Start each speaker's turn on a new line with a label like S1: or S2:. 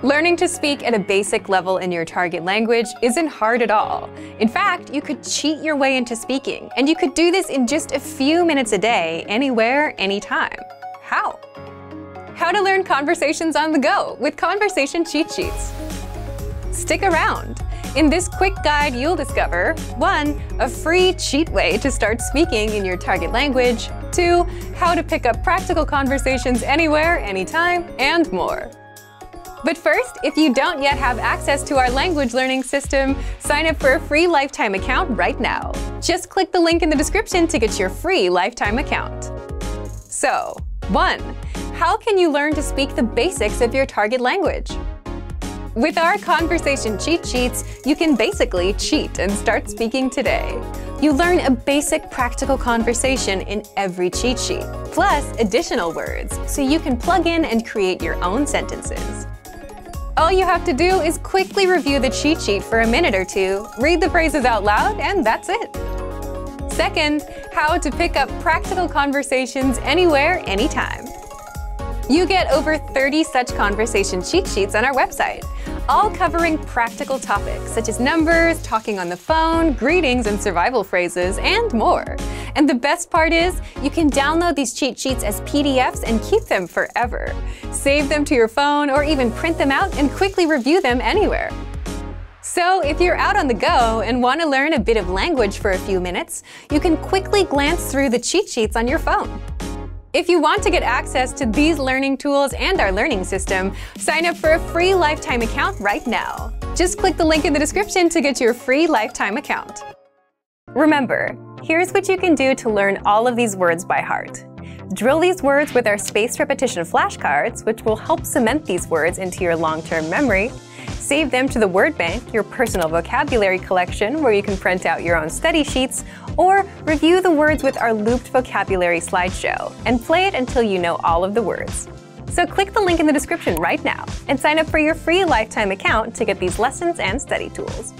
S1: Learning to speak at a basic level in your target language isn't hard at all. In fact, you could cheat your way into speaking, and you could do this in just a few minutes a day, anywhere, anytime. How? How to learn conversations on the go with conversation cheat sheets. Stick around. In this quick guide, you'll discover 1. A free cheat way to start speaking in your target language, 2. How to pick up practical conversations anywhere, anytime, and more. But first, if you don't yet have access to our language learning system, sign up for a free lifetime account right now. Just click the link in the description to get your free lifetime account. So, 1. How can you learn to speak the basics of your target language? With our conversation cheat sheets, you can basically cheat and start speaking today. You learn a basic practical conversation in every cheat sheet, plus additional words, so you can plug in and create your own sentences. All you have to do is quickly review the cheat sheet for a minute or two, read the phrases out loud, and that's it. Second, how to pick up practical conversations anywhere, anytime. You get over 30 such conversation cheat sheets on our website, all covering practical topics such as numbers, talking on the phone, greetings and survival phrases, and more. And the best part is, you can download these cheat sheets as PDFs and keep them forever. Save them to your phone or even print them out and quickly review them anywhere. So if you're out on the go and want to learn a bit of language for a few minutes, you can quickly glance through the cheat sheets on your phone. If you want to get access to these learning tools and our learning system, sign up for a free lifetime account right now. Just click the link in the description to get your free lifetime account. Remember, here's what you can do to learn all of these words by heart. Drill these words with our spaced repetition flashcards, which will help cement these words into your long-term memory. Save them to the word bank, your personal vocabulary collection, where you can print out your own study sheets, or review the words with our looped vocabulary slideshow and play it until you know all of the words. So click the link in the description right now and sign up for your free lifetime account to get these lessons and study tools.